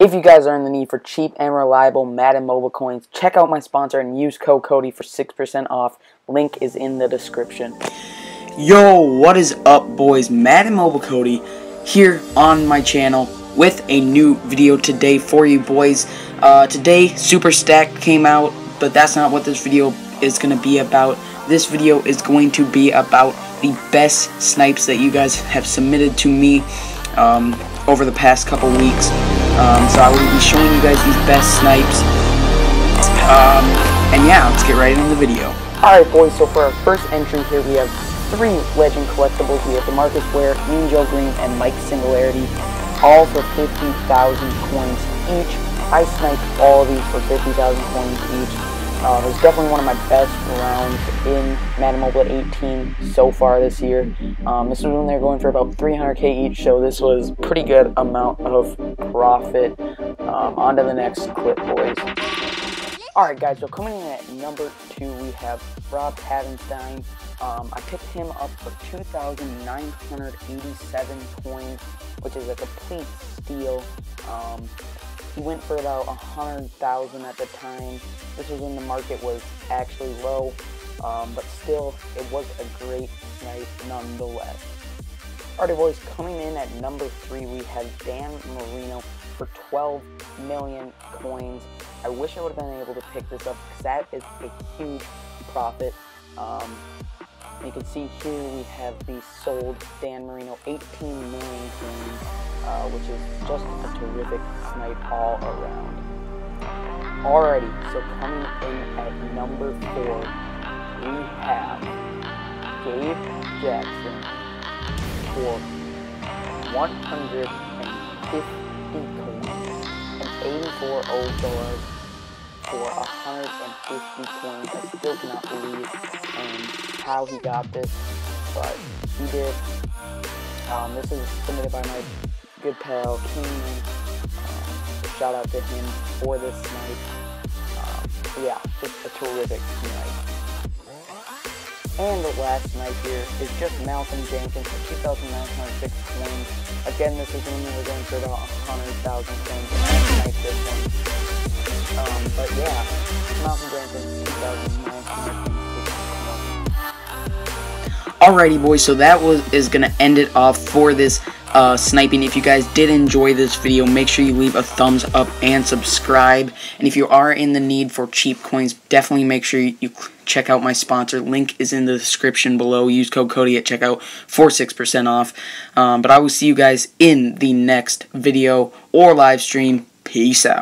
If you guys are in the need for cheap and reliable Madden mobile coins, check out my sponsor and use code Cody for 6% off. Link is in the description. Yo, what is up boys? Madden Mobile Cody here on my channel with a new video today for you boys. Uh, today, Super Stack came out, but that's not what this video is going to be about. This video is going to be about the best snipes that you guys have submitted to me um, over the past couple weeks. Um, so I will be showing you guys these best snipes. Um, and yeah, let's get right into the video. Alright boys, so for our first entry here we have three Legend collectibles. We have DeMarcus Ware, Mean Joe Greene, and Mike Singletary, all for 50,000 coins each. I sniped all of these for 50,000 coins each. Uh, it was definitely one of my best rounds in Madden Mobile 18 so far this year. Um, this was when they were going for about 300k each, so this was pretty good amount of profit. Um, on to the next clip, boys. Alright guys, so coming in at number two, we have Rob Havenstein. Um, I picked him up for 2,987 coins, which is a complete steal. Um, he went for about hundred thousand at the time. This was when the market was actually low, um, but still, it was a great night nonetheless. Alright boys, coming in at number three, we have Dan Marino for 12 million coins. I wish I would have been able to pick this up because that is a huge profit. Um, you can see here we have the sold Dan Marino 18 million coins, uh, which is just a terrific snipe all around. Alrighty, so coming in at number four, we have Gabe Jackson for 150 coins and 84 old dollars for 150 coins. I still cannot believe um, how he got this, but he did. Um, this is submitted by my good pal. Um, shout out to him for this night. Um, yeah, just a terrific night. And the last night here is just Malcolm Jenkins for 2,906 coins. Again, this is when we going for about 100,000 coins, and this one. Um, but yeah, Malcolm Jenkins 2009. Alrighty, boys. So that was is gonna end it off for this uh, sniping. If you guys did enjoy this video, make sure you leave a thumbs up and subscribe. And if you are in the need for cheap coins, definitely make sure you check out my sponsor. Link is in the description below. Use code Cody at checkout for 6% off. Um, but I will see you guys in the next video or live stream. Peace out.